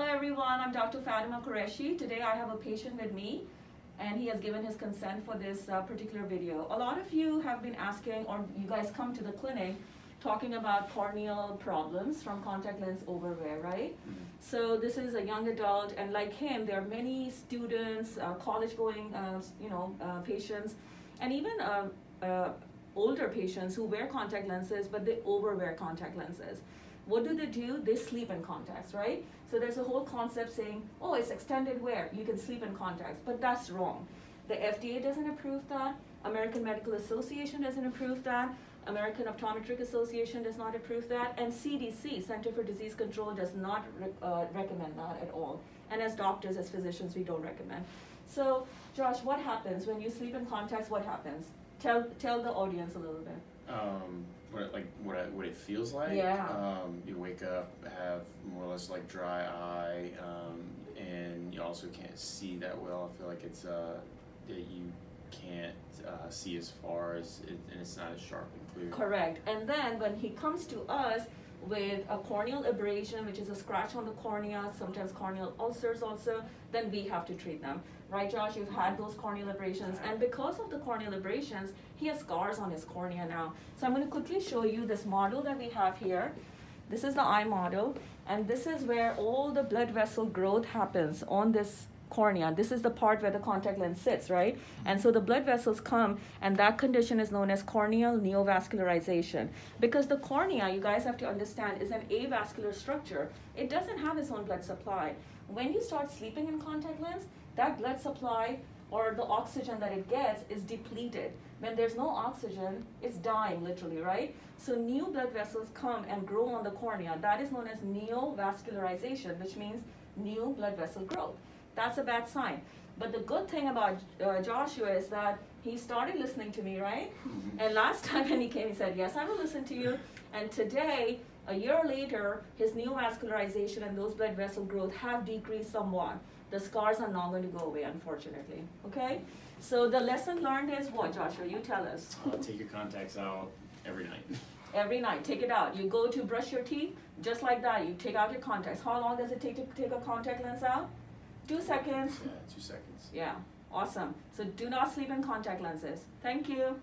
Hello everyone, I'm Dr. Fatima Qureshi. Today I have a patient with me and he has given his consent for this uh, particular video. A lot of you have been asking or you guys come to the clinic talking about corneal problems from contact lens overwear, right? Mm -hmm. So this is a young adult and like him, there are many students, uh, college going, uh, you know, uh, patients and even uh, uh, older patients who wear contact lenses but they overwear contact lenses what do they do? They sleep in contacts, right? So there's a whole concept saying, oh, it's extended wear, you can sleep in contacts, but that's wrong. The FDA doesn't approve that, American Medical Association doesn't approve that, American Optometric Association does not approve that, and CDC, Center for Disease Control, does not re uh, recommend that at all. And as doctors, as physicians, we don't recommend. So, Josh, what happens when you sleep in contacts? What happens? Tell tell the audience a little bit. Um, what it, like what what it feels like. Yeah. Um, you wake up, have more or less like dry eye, um, and you also can't see that well. I feel like it's uh, that you can't uh, see as far as it, and it's not as sharp and clear. Correct. And then when he comes to us with a corneal abrasion, which is a scratch on the cornea, sometimes corneal ulcers also, then we have to treat them. Right, Josh? You've had those corneal abrasions, and because of the corneal abrasions, he has scars on his cornea now. So I'm going to quickly show you this model that we have here. This is the eye model, and this is where all the blood vessel growth happens on this cornea. This is the part where the contact lens sits, right? And so the blood vessels come, and that condition is known as corneal neovascularization. Because the cornea, you guys have to understand, is an avascular structure. It doesn't have its own blood supply. When you start sleeping in contact lens, that blood supply or the oxygen that it gets is depleted. When there's no oxygen, it's dying literally, right? So new blood vessels come and grow on the cornea. That is known as neovascularization, which means new blood vessel growth. That's a bad sign. But the good thing about uh, Joshua is that he started listening to me, right? Mm-hmm. And last time when he came, he said, yes, I will listen to you. And today, a year later, his neovascularization and those blood vessel growth have decreased somewhat. The scars are not going to go away, unfortunately. Okay? So the lesson learned is what, Joshua? You tell us. Uh, take your contacts out every night. Every night, take it out. You go to brush your teeth, just like that. You take out your contacts. How long does it take to take a contact lens out? Two seconds. Yeah, two seconds. Yeah, awesome. So do not sleep in contact lenses. Thank you.